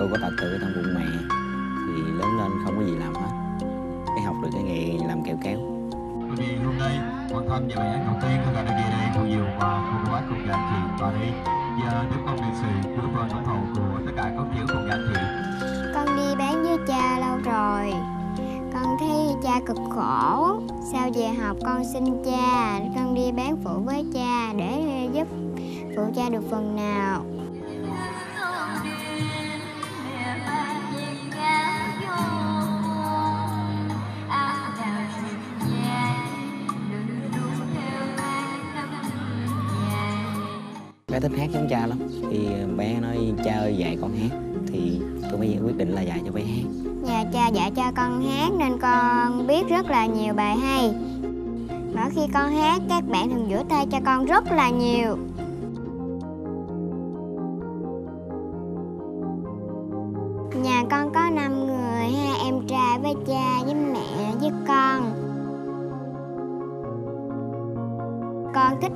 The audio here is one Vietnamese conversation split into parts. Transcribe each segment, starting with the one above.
tôi có tật tự trong bụng mẹ thì lớn lên không có gì làm hết. Cái học được cái nghề làm kẹo kéo. Vì hôm nay con dự bài hát đầu tiên con đã được về đây. Cô Diệu và cô bác cùng anh chị và đây giờ tiếp con được sự của phần ủng hộ của tất cả các chú cùng anh chị Con đi bán với cha lâu rồi. Con thấy cha cực khổ. Sau về học con xin cha. Con đi bán phụ với cha để giúp phụ cha được phần nào bé thích hát giống cha lắm. Thì bé nói, cha ơi, dạy con hát. Thì tôi mới quyết định là dạy cho bé hát. Nhà cha dạy cho con hát nên con biết rất là nhiều bài hay. Mỗi khi con hát, các bạn thường vỗ tay cho con rất là nhiều.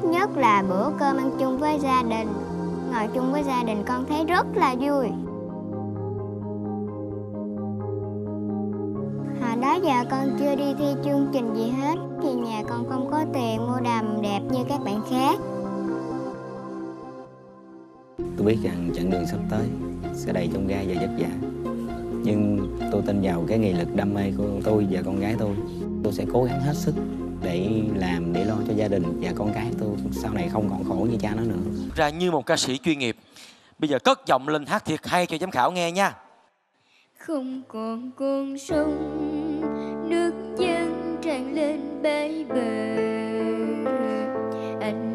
Thích nhất là bữa cơm ăn chung với gia đình. Ngồi chung với gia đình con thấy rất là vui. Hồi đó giờ con chưa đi thi chương trình gì hết Vì nhà con không có tiền mua đầm đẹp như các bạn khác. Tôi biết rằng chặng đường sắp tới sẽ đầy trong gai và vất vả. Nhưng tôi tin vào cái nghị lực đam mê của tôi và con gái tôi. Tôi sẽ cố gắng hết sức để làm để lo cho gia đình và con cái tôi sau này không còn khổ như cha nó nữa. Ra như một ca sĩ chuyên nghiệp bây giờ cất giọng lên hát thiệt hay cho giám khảo nghe nha. Không còn con sông Nước dân tràn lên bãi bờ. Anh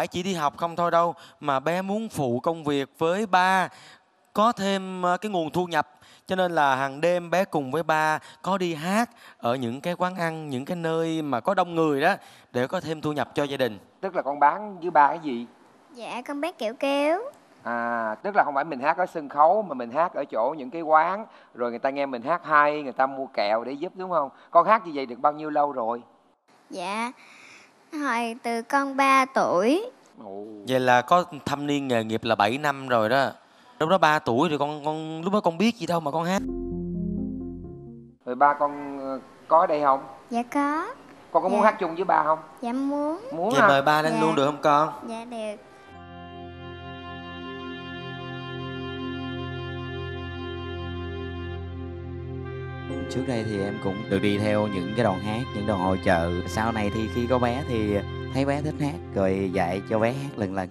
phải chỉ đi học không thôi đâu mà bé muốn phụ công việc với ba có thêm à, cái nguồn thu nhập. Cho nên là hàng đêm bé cùng với ba có đi hát ở những cái quán ăn những cái nơi mà có đông người đó để có thêm thu nhập cho gia đình. Tức là con bán với ba cái gì? Dạ con bé kiểu kéo. À tức là không phải mình hát ở sân khấu mà mình hát ở chỗ những cái quán rồi người ta nghe mình hát hay người ta mua kẹo để giúp đúng không? Con hát như vậy được bao nhiêu lâu rồi? Dạ hồi từ con 3 tuổi. Vậy là có thâm niên nghề nghiệp là 7 năm rồi đó. Lúc đó 3 tuổi thì con con lúc đó con biết gì đâu mà con hát. Rồi ba con ờ, có ở đây không? Dạ có. Con có muốn Dạ. hát chung với ba không? Dạ muốn. Muốn vậy hả? mời ba lên Dạ. luôn được không con? Dạ được trước đây thì em cũng được đi theo những cái đoàn hát, những đoàn hội chợ. Sau này thì khi có bé thì thấy bé thích hát, rồi dạy cho bé hát lần lần.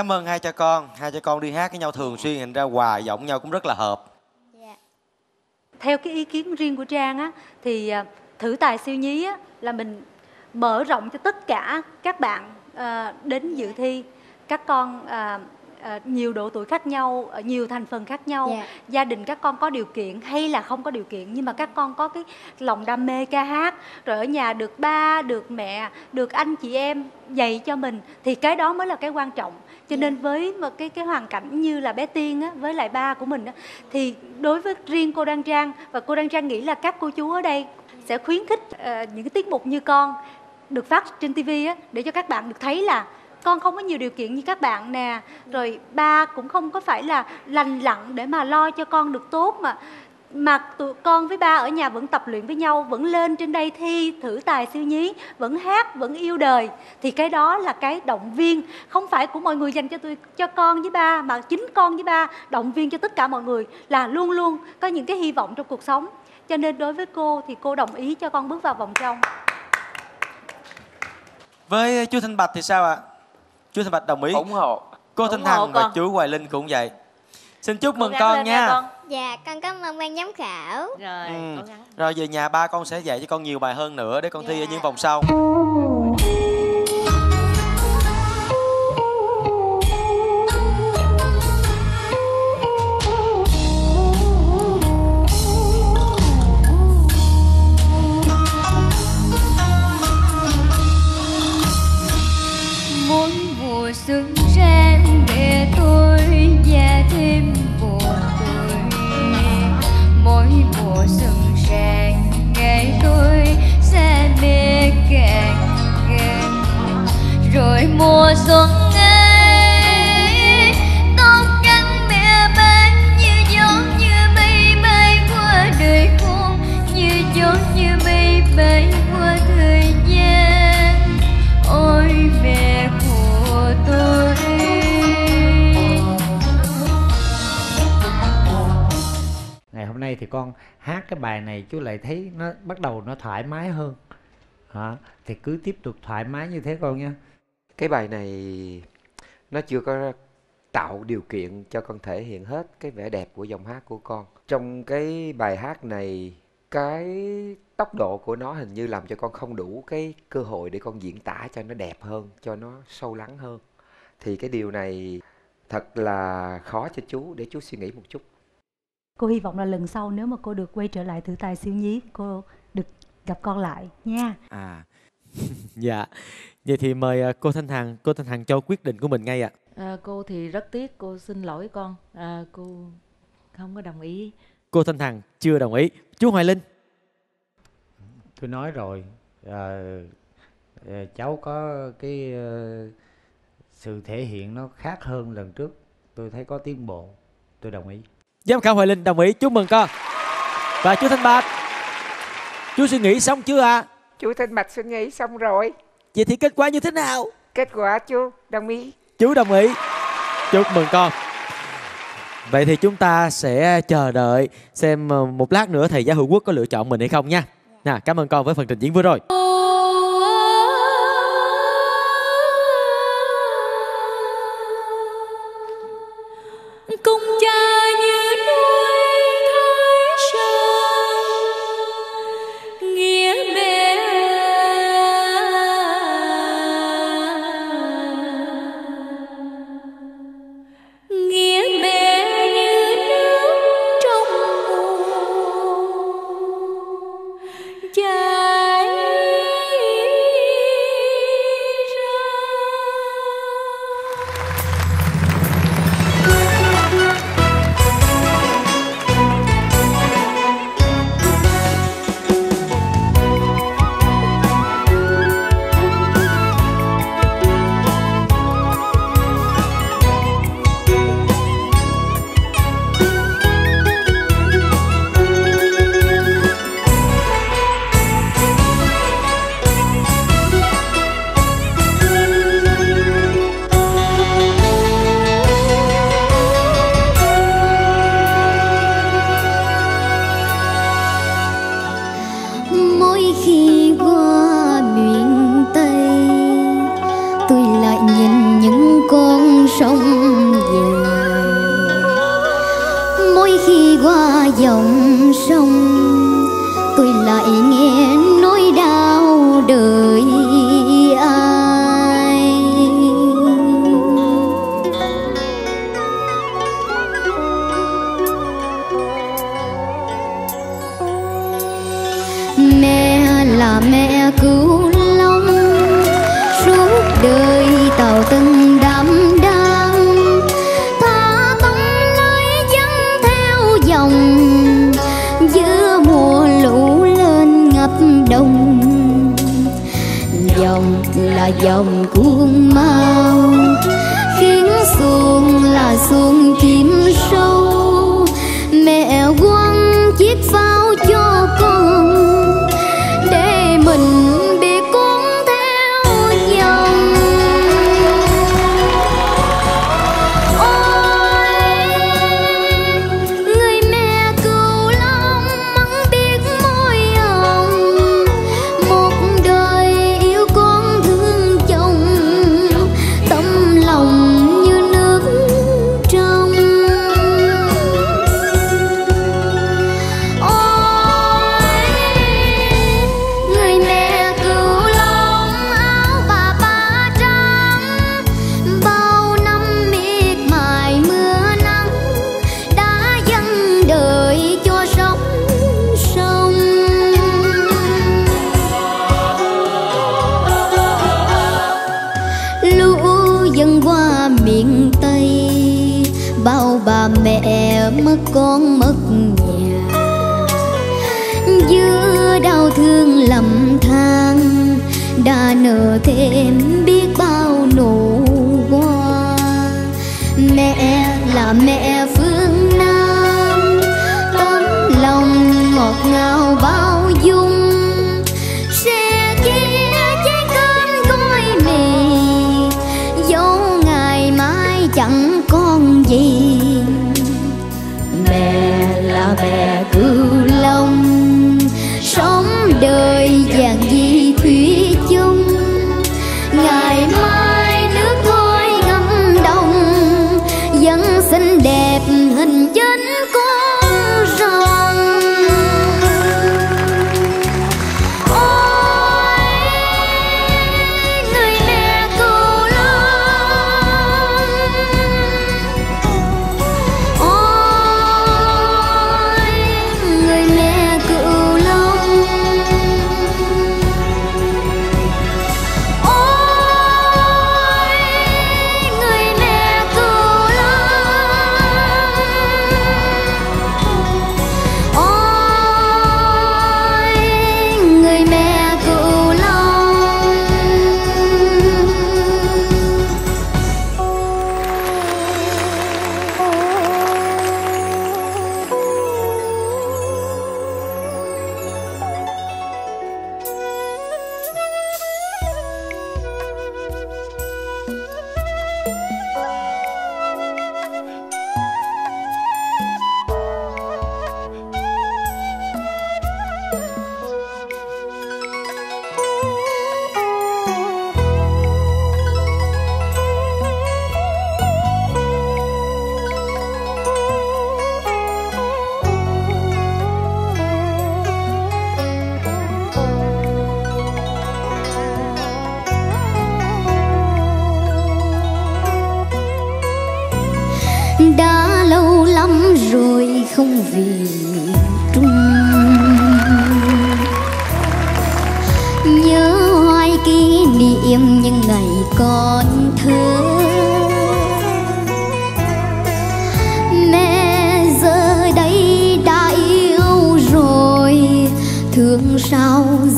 Cảm ơn hai cha con. Hai cha con đi hát với nhau thường xuyên thành ra hòa giọng nhau cũng rất là hợp. Dạ. theo cái ý kiến riêng của trang á thì à, thử tài siêu nhí á là mình mở rộng cho tất cả các bạn à, đến dự thi. Các con à, à, nhiều độ tuổi khác nhau nhiều thành phần khác nhau. Dạ. gia đình các con có điều kiện hay là không có điều kiện nhưng mà các con có cái lòng đam mê ca hát rồi ở nhà được ba được mẹ được anh chị em dạy cho mình thì cái đó mới là cái quan trọng cho nên với một cái cái hoàn cảnh như là bé tiên á với lại ba của mình á thì đối với riêng cô Đăng Trang và cô Đăng Trang nghĩ là các cô chú ở đây sẽ khuyến khích uh, những cái tiết mục như con được phát trên TV á để cho các bạn được thấy là con không có nhiều điều kiện như các bạn nè. Rồi ba cũng không có phải là lành lặn để mà lo cho con được tốt mà mà tụi con với ba ở nhà vẫn tập luyện với nhau vẫn lên trên đây thi thử tài siêu nhí vẫn hát vẫn yêu đời. Thì cái đó là cái động viên. Không phải của mọi người dành cho tôi cho con với ba mà chính con với ba động viên cho tất cả mọi người là luôn luôn có những cái hy vọng trong cuộc sống. Cho nên đối với cô thì cô đồng ý cho con bước vào vòng trong với chú thanh bạch thì sao ạ? Chú thanh bạch đồng ý. Ủng hộ. Cô ủng thanh hằng và chú hoài linh cũng vậy xin chúc mừng con nha con. Dạ, con cảm ơn ban giám khảo. rồi Ừ. cố gắng rồi về nhà ba con sẽ dạy cho con nhiều bài hơn nữa để con thi ở Dạ. những vòng sau thì con hát cái bài này chú lại thấy nó bắt đầu nó thoải mái hơn. Hả? Thì cứ tiếp tục thoải mái như thế con nha cái bài này nó chưa có tạo điều kiện cho con thể hiện hết cái vẻ đẹp của giọng hát của con. Trong cái bài hát này, cái tốc độ của nó hình như làm cho con không đủ cái cơ hội để con diễn tả cho nó đẹp hơn, cho nó sâu lắng hơn. Thì cái điều này thật là khó cho chú, để chú suy nghĩ một chút cô hy vọng là lần sau nếu mà cô được quay trở lại thử tài siêu nhí cô được gặp con lại nha. À. Dạ. Vậy thì mời à, cô thanh hằng cô thanh hằng cho quyết định của mình ngay ạ. À, cô thì rất tiếc cô xin lỗi con. À, cô không có đồng ý. Cô thanh hằng chưa đồng ý. Chú hoài linh. Tôi nói rồi ờ, ờ, cháu có cái ờ, sự thể hiện nó khác hơn lần trước. Tôi thấy có tiến bộ. Tôi đồng ý giám khảo hoài linh đồng ý. Chúc mừng con. Và chú thanh bạch. Chú suy nghĩ xong chưa ạ? Chú thanh bạch suy nghĩ xong rồi. Vậy thì kết quả như thế nào? Kết quả chú đồng ý. Chú đồng ý. Chúc mừng con. Vậy thì chúng ta sẽ chờ đợi xem ờ, một lát nữa thầy giáo hữu quốc có lựa chọn mình hay không nha. Nè cảm ơn con với phần trình diễn vừa rồi mẹ cứu long suốt đời tàu từng đắm đang tha tông lối dẫn theo dòng, giữa mùa lũ lên ngập đồng. Dòng là dòng cuồng mau, khiến xuồng là xuồng kia bà mẹ mất con mất nhà. Giữa đau thương lầm than, đã nợ thêm biết bao nổ qua mẹ là mẹ phải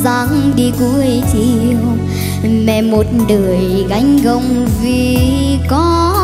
dáng đi cuối chiều mẹ một đời gánh gồng vì con.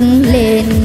Lên.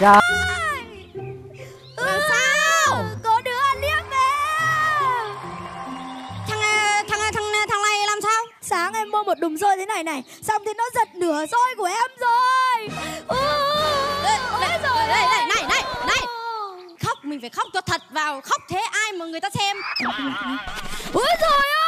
Dạ. Trời ừ, sao? Có đứa liếc về Thằng thằng thằng thằng này làm sao? Sáng em mua một đùm roi thế này này Xong thì nó giật nửa roi của em rồi. Ừ, Ê, này, rồi này, này, này, này, này. Khóc mình phải khóc cho thật vào Khóc thế ai mà người ta xem. Ôi rồi ơi.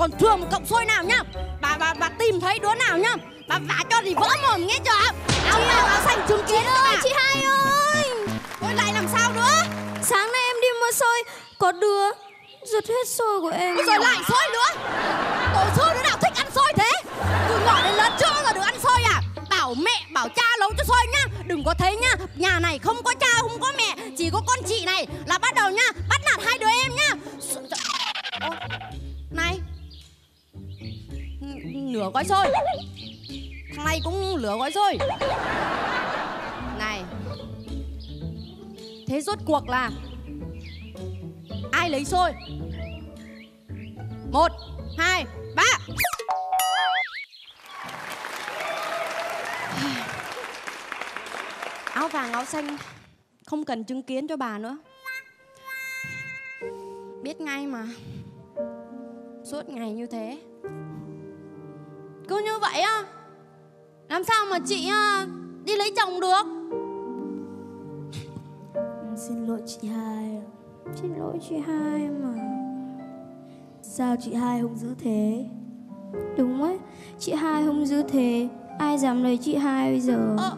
Còn thường một cọng xôi nào nhá? Bà bà bà tìm thấy đứa nào nhá? Bà vả cho thì vỡ mồm nghe chưa áo nào áo xanh chứng kiến ơi chị hai ơi. Ôi lại làm sao nữa? Sáng nay em đi mua xôi có đứa giật hết xôi của em rồi lại xôi nữa? Tổ sư đứa nào thích ăn xôi thế? Từ nhỏ đến lớn chưa giờ được ăn xôi à? Bảo mẹ bảo cha nấu cho xôi nhá. Đừng có thấy nhá nhà này không có cha không có mẹ chỉ có con chị này. Là bắt đầu nhá bắt nạt hai đứa em nhá. Ô, này nửa gói xôi. Thằng này cũng nửa gói xôi. Này, thế rốt cuộc là ai lấy xôi? Một, hai, ba. Áo vàng, áo xanh, không cần chứng kiến cho bà nữa. Biết ngay mà. Suốt ngày như thế cứ như vậy á làm sao mà chị à, đi lấy chồng được Xin lỗi chị hai. Xin lỗi chị hai mà Sao chị hai không giữ thế Đúng ấy Chị hai không giữ thế Ai dám lấy chị hai bây giờ Ờ.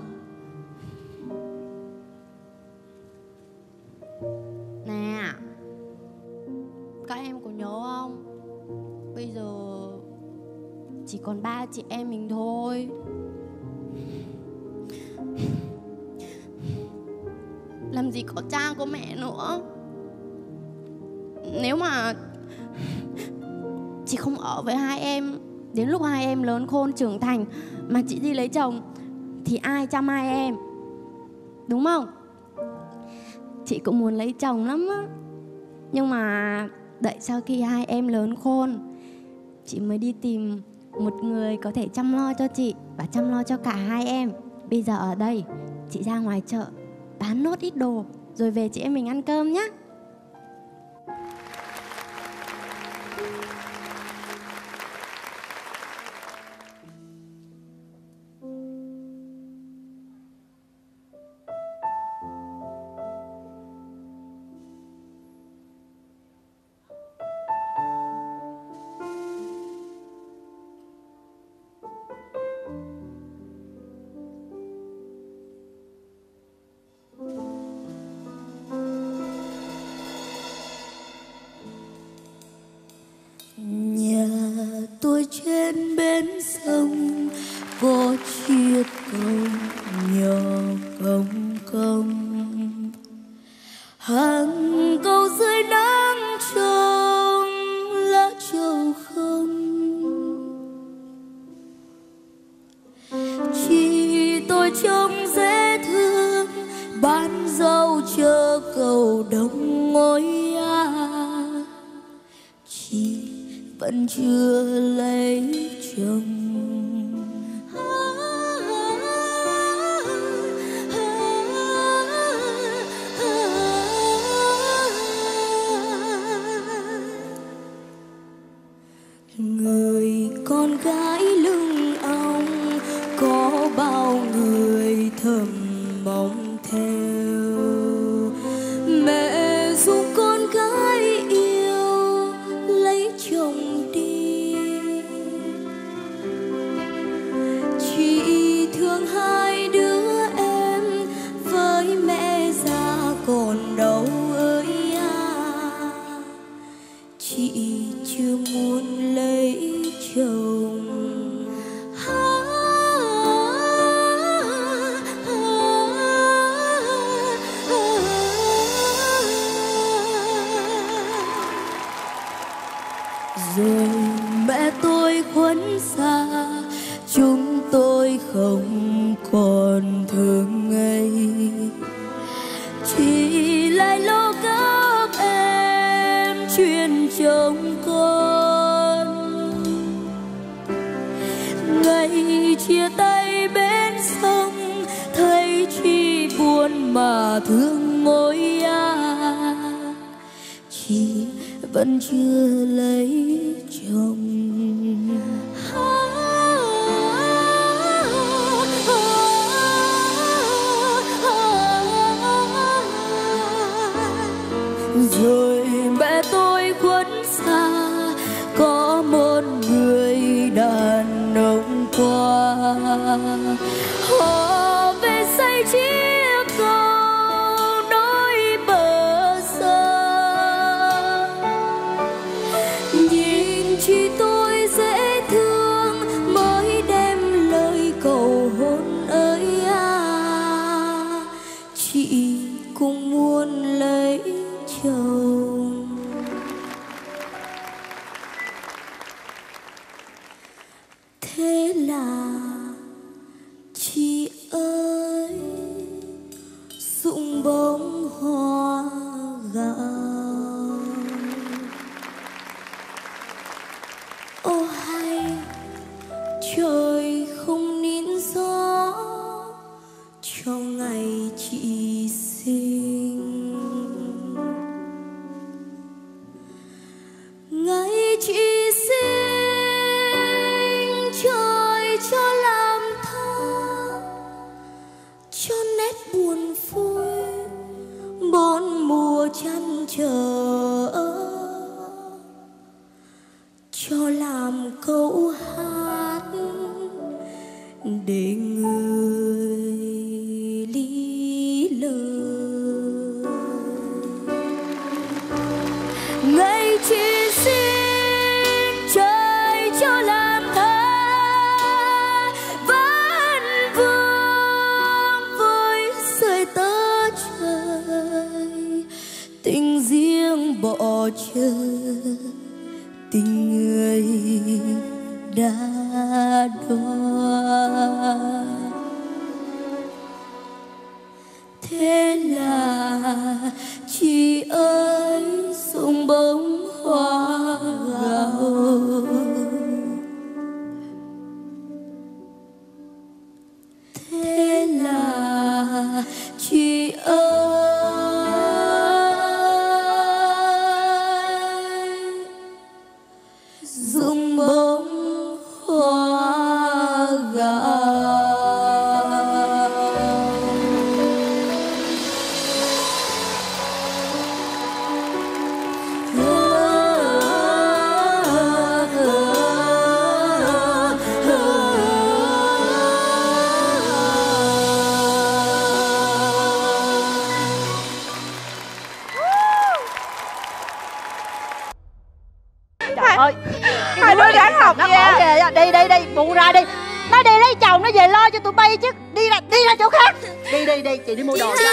còn ba chị em mình thôi. Làm gì có cha có mẹ nữa. Nếu mà Chị không ở với hai em, Đến lúc hai em lớn khôn trưởng thành Mà chị đi lấy chồng, Thì ai chăm hai em? Đúng không? Chị cũng muốn lấy chồng lắm á. Nhưng mà Đợi sau khi hai em lớn khôn, Chị mới đi tìm một người có thể chăm lo cho chị Và chăm lo cho cả hai em Bây giờ ở đây, Chị ra ngoài chợ, Bán nốt ít đồ, Rồi về chị em mình ăn cơm nhé. chi buồn mà thương mối ác chị vẫn chưa lấy chồng. dùng bông về lo cho tụi bay chứ. Đi ra đi ra chỗ khác. Đi đi đi chị đi mua đồ. Cho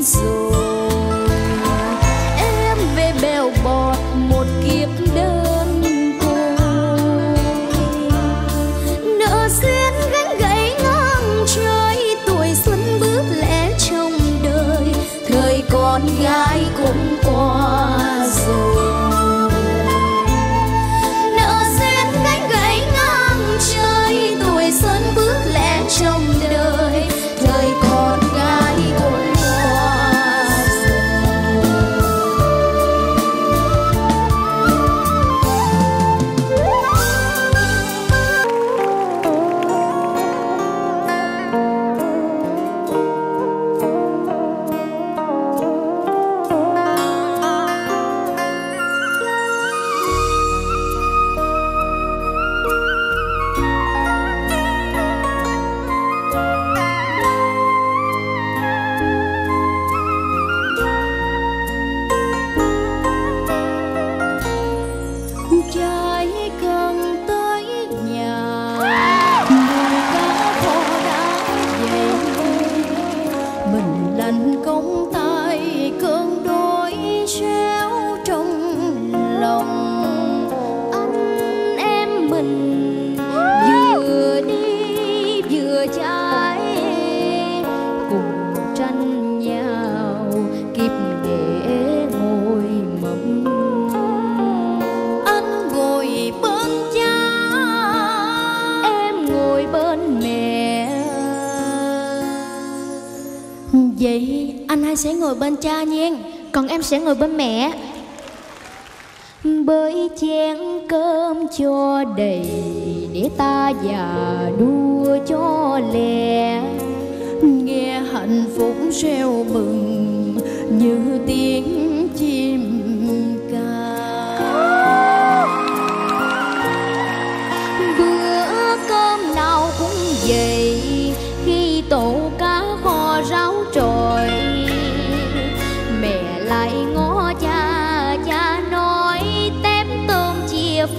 rồi. trần công tay cương đối duyên Vậy, anh hai sẽ ngồi bên cha nha. Còn em sẽ ngồi bên mẹ. Bới chén cơm cho đầy Để ta già đua cho lẹ. Nghe hạnh phúc reo mừng Như tiếng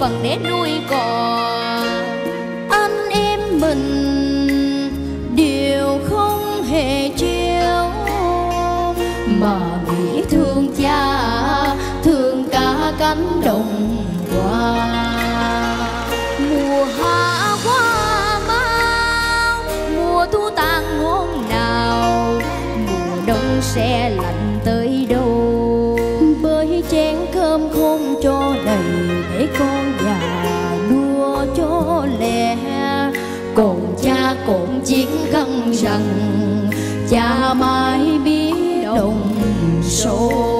phần để nuôi con. chiến căng rằng cha mãi biết đồng số.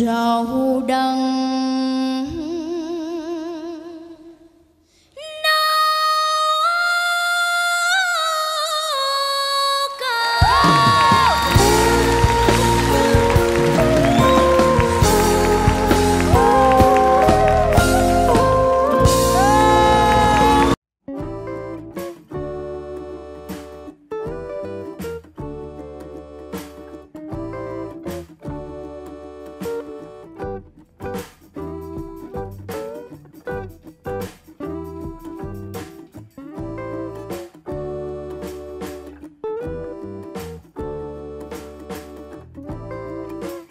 rau đắng